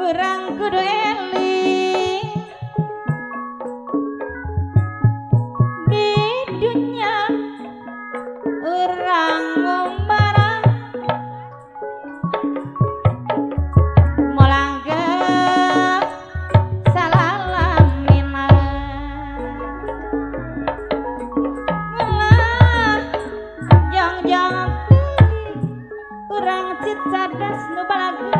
berang kudu eling. Di dunia orang marang molanggep salalamina ngelah jong jong hmm, kurang cicadas nu balagu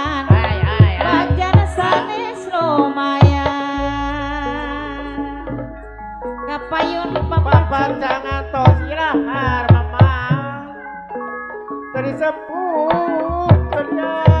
ngapaun papacan atau sirahar mama. Dari sepuh kalian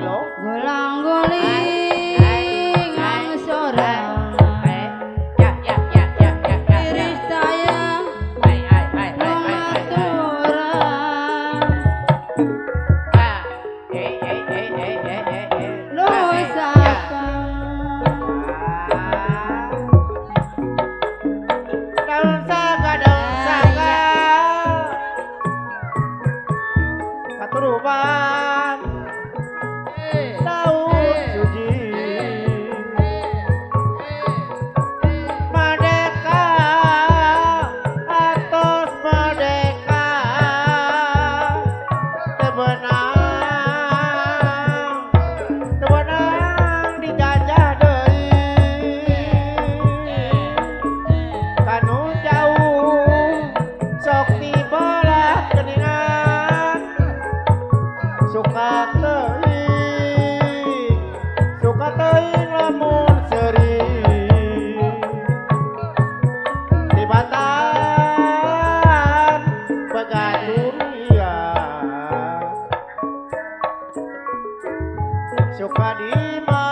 lo golang goli Bye. 哎，Sukaima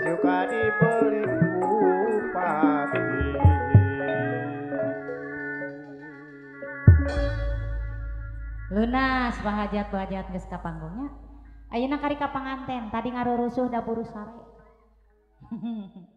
suka dibeli bupati Lunas bahajat bahajat geus ka panggungnya. Ayeuna kari ka panganten tadi ngarurusuh dapur sare.